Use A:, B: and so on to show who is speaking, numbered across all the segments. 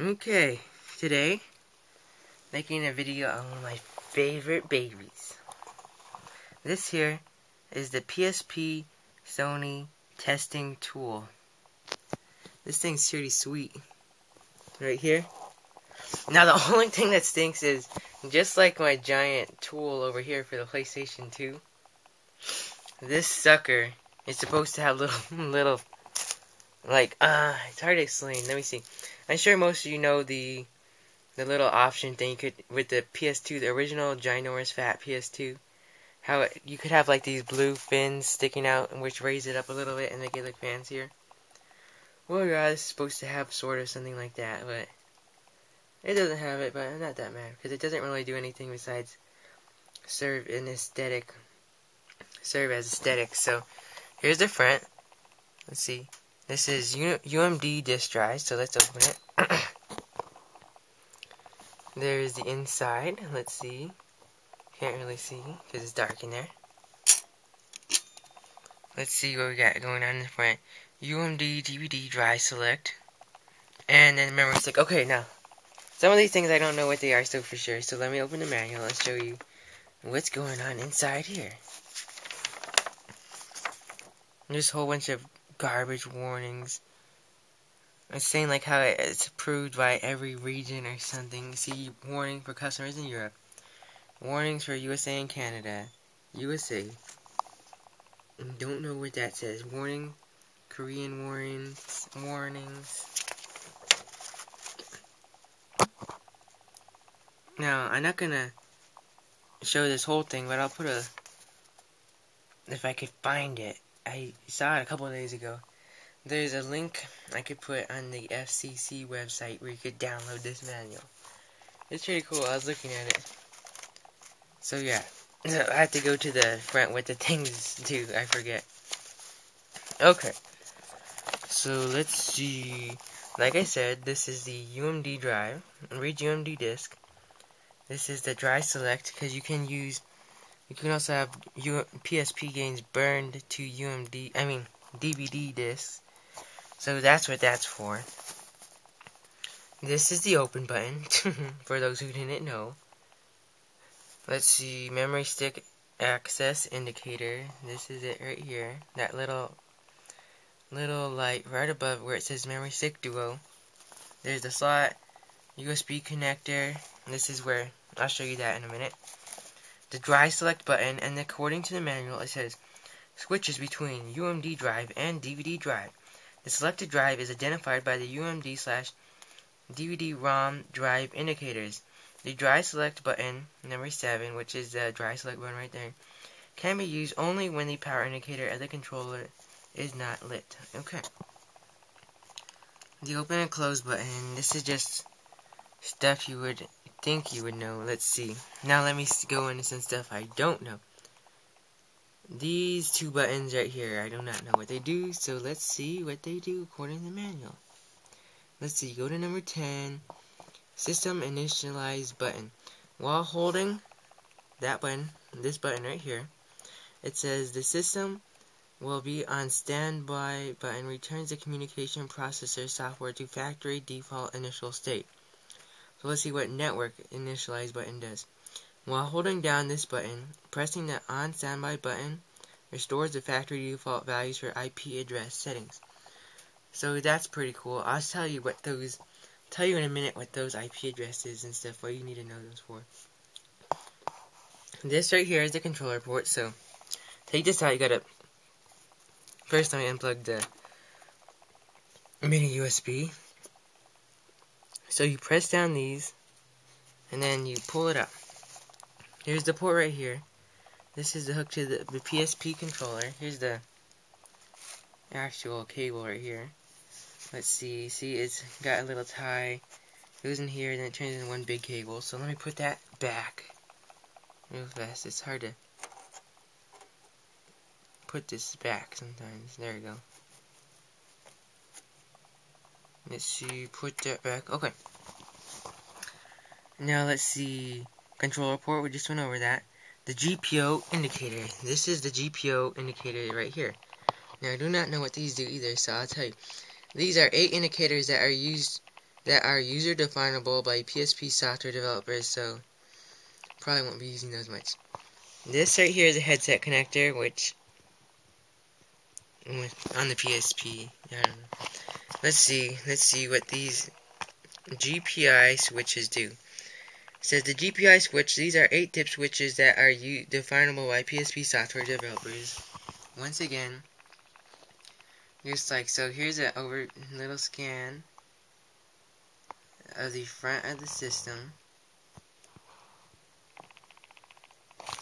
A: Okay, today, making a video on one of my favorite babies. This here is the PSP Sony testing tool. This thing's pretty sweet. Right here. Now the only thing that stinks is, just like my giant tool over here for the PlayStation 2, this sucker is supposed to have little, little, like, uh, it's hard to explain. Let me see. I'm sure most of you know the the little option thing you could with the PS2, the original ginormous fat PS2. How it, you could have like these blue fins sticking out, which raise it up a little bit and make it look fancier. Well, yeah, it's supposed to have sort of something like that, but it doesn't have it. But I'm not that mad because it doesn't really do anything besides serve an aesthetic, serve as aesthetics. So here's the front. Let's see. This is U UMD disk drive, so let's open it. There's the inside. Let's see. Can't really see because it's dark in there. Let's see what we got going on in the front. UMD DVD drive select. And then memory stick. Okay, now. Some of these things I don't know what they are still for sure. So let me open the manual. Let's show you what's going on inside here. There's a whole bunch of garbage warnings. I'm saying like how it's approved by every region or something. See, warning for customers in Europe. Warnings for USA and Canada. USA. Don't know what that says. Warning. Korean warnings. Warnings. Now, I'm not gonna show this whole thing, but I'll put a... If I could find it. I saw it a couple days ago. There's a link I could put on the FCC website where you could download this manual. It's pretty cool. I was looking at it. So yeah, I have to go to the front with the things too. I forget. Okay. So let's see. Like I said, this is the UMD drive. Read UMD disk. This is the drive select because you can use you can also have PSP games burned to UMD, I mean DVD discs. So that's what that's for. This is the open button, for those who didn't know. Let's see, memory stick access indicator. This is it right here. That little, little light right above where it says memory stick duo. There's the slot, USB connector. This is where, I'll show you that in a minute the drive select button and according to the manual it says switches between UMD drive and DVD drive. The selected drive is identified by the UMD slash DVD ROM drive indicators. The drive select button, number 7, which is the drive select button right there, can be used only when the power indicator of the controller is not lit. Okay. The open and close button, this is just stuff you would think you would know. Let's see. Now let me go into some stuff I don't know. These two buttons right here, I do not know what they do, so let's see what they do according to the manual. Let's see, go to number 10, System Initialize button. While holding that button, this button right here, it says the system will be on standby button returns the communication processor software to factory default initial state. So let's see what network initialize button does. While holding down this button, pressing the on standby button restores the factory default values for IP address settings. So that's pretty cool. I'll tell you what those tell you in a minute what those IP addresses and stuff what you need to know those for. This right here is the controller port, so take this out, you gotta first let me unplug the mini USB so you press down these, and then you pull it up. Here's the port right here. This is the hook to the, the PSP controller. Here's the actual cable right here. Let's see. See, it's got a little tie. It goes in here, then it turns into one big cable. So let me put that back real fast. It's hard to put this back sometimes. There we go. Let's see, put that back. Okay. Now let's see. Controller port, we just went over that. The GPIO indicator. This is the GPIO indicator right here. Now I do not know what these do either, so I'll tell you. These are eight indicators that are used that are user definable by PSP software developers, so probably won't be using those much. This right here is a headset connector, which on the PSP. Let's see. Let's see what these GPI switches do. It says the GPI switch. These are 8-tip switches that are definable by PSP software developers. Once again, here's like so. Here's a over little scan of the front of the system.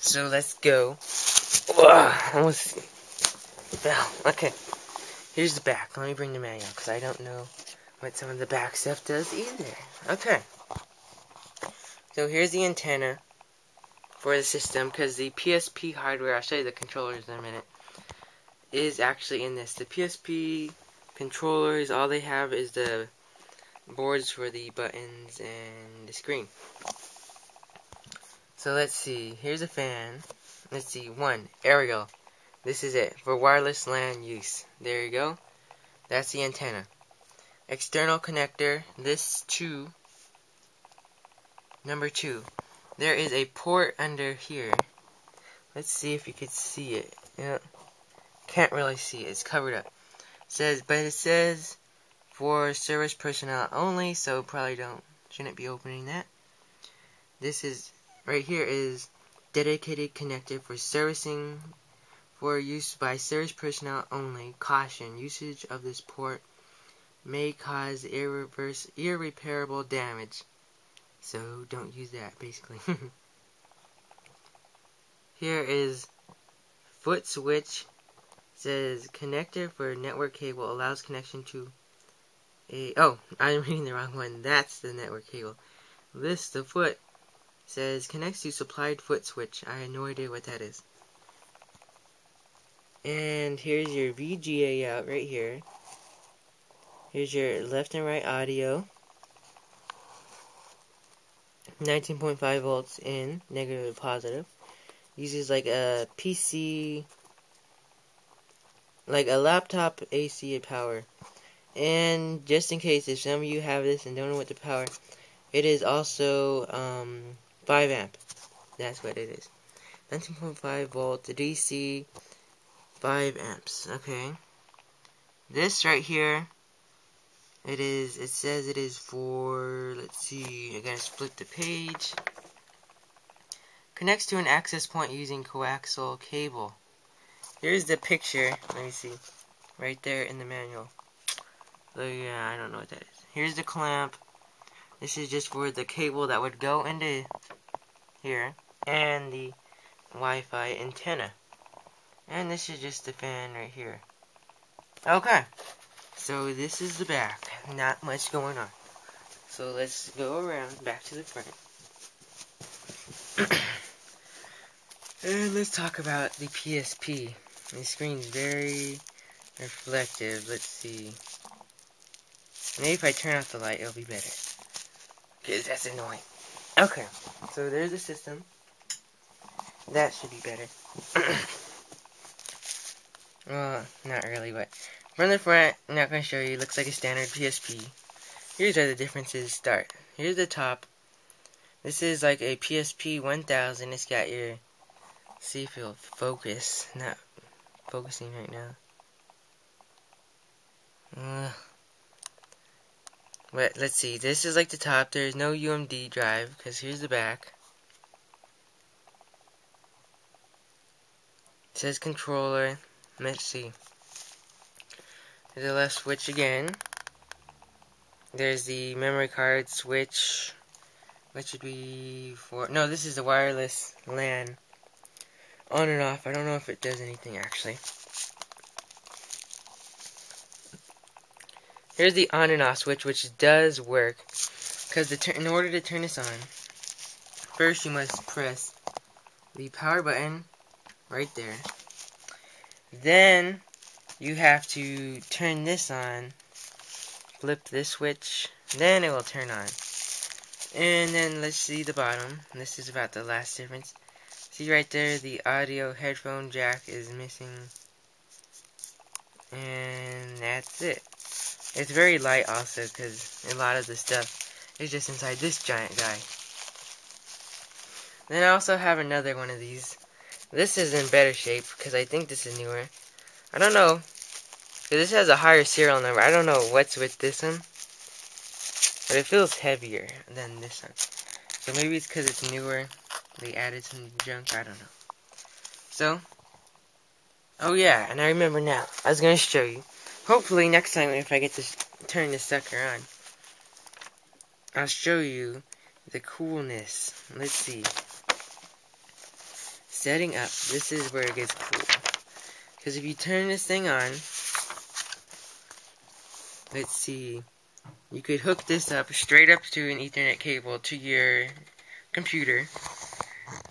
A: So let's go. Ugh, almost well, okay. Here's the back. Let me bring the manual, because I don't know what some of the back stuff does either. Okay. So here's the antenna for the system, because the PSP hardware, I'll show you the controllers in a minute, is actually in this. The PSP controllers, all they have is the boards for the buttons and the screen. So let's see. Here's a fan. Let's see. One, aerial. This is it for wireless LAN use. There you go. That's the antenna. External connector. This two. Number two. There is a port under here. Let's see if you can see it. Yeah. Can't really see it. It's covered up. It says, but it says for service personnel only, so probably don't shouldn't be opening that. This is right here is dedicated connector for servicing for use by service personnel only. Caution: Usage of this port may cause irreverse, irreparable damage. So don't use that, basically. Here is foot switch. Says connector for network cable allows connection to a. Oh, I'm reading the wrong one. That's the network cable. This the foot says connects to supplied foot switch. I had no idea what that is. And here's your VGA out right here. Here's your left and right audio. 19.5 volts in, negative and positive. Uses like a PC, like a laptop AC power. And just in case, if some of you have this and don't know what the power, it is also um, 5 amp. That's what it is. 19.5 volts, DC, 5 amps. Okay. This right here, it is, it says it is for, let's see, I gotta split the page. Connects to an access point using coaxial cable. Here's the picture, let me see, right there in the manual. So yeah, I don't know what that is. Here's the clamp. This is just for the cable that would go into here. And the Wi-Fi antenna. And this is just the fan right here. Okay. So this is the back. Not much going on. So let's go around back to the front. and let's talk about the PSP. The screen's very reflective. Let's see. Maybe if I turn off the light, it'll be better. Because that's annoying. Okay. So there's the system. That should be better. Well, not really, but from the front, I'm not going to show you. Looks like a standard PSP. Here's where the differences start. Here's the top. This is like a PSP 1000. It's got your, see if it'll focus. Not focusing right now. Uh, but let's see. This is like the top. There's no UMD drive because here's the back. It says controller. Let's see. There's the left switch again. There's the memory card switch. Which would be for... No, this is the wireless LAN. On and off. I don't know if it does anything, actually. Here's the on and off switch, which does work. Because in order to turn this on, first you must press the power button right there. Then you have to turn this on, flip this switch, then it will turn on. And then let's see the bottom. This is about the last difference. See right there, the audio headphone jack is missing. And that's it. It's very light also because a lot of the stuff is just inside this giant guy. Then I also have another one of these. This is in better shape because I think this is newer. I don't know. This has a higher serial number. I don't know what's with this one. But it feels heavier than this one. So maybe it's because it's newer. They added some junk. I don't know. So, oh yeah, and I remember now. I was going to show you. Hopefully next time if I get to turn this sucker on, I'll show you the coolness. Let's see. Setting up. This is where it gets cool. Because if you turn this thing on, let's see, you could hook this up straight up to an ethernet cable to your computer.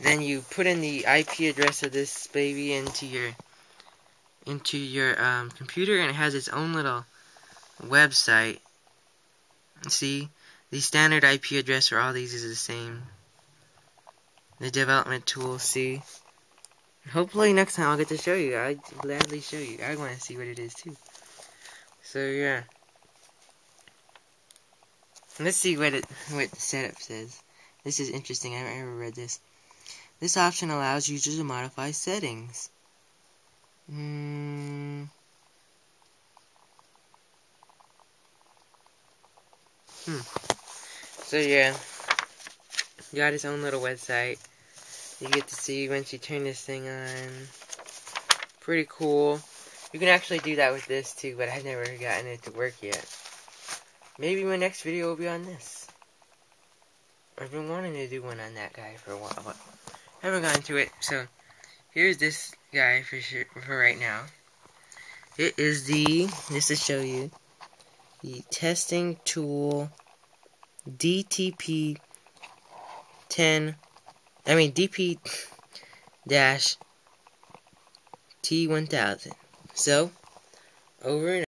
A: Then you put in the IP address of this baby into your into your um, computer and it has its own little website. See, the standard IP address for all these is the same. The development tool, see. Hopefully next time I'll get to show you. I'd gladly show you. I want to see what it is too. So yeah. Let's see what it what the setup says. This is interesting. I never read this. This option allows users to modify settings. Hmm. Hmm. So yeah, got his own little website. You get to see once you turn this thing on. Pretty cool. You can actually do that with this too, but I've never gotten it to work yet. Maybe my next video will be on this. I've been wanting to do one on that guy for a while, but haven't gotten to it. So here's this guy for sure for right now. It is the just to show you the testing tool DTP 10 I mean DP dash T1000. So over and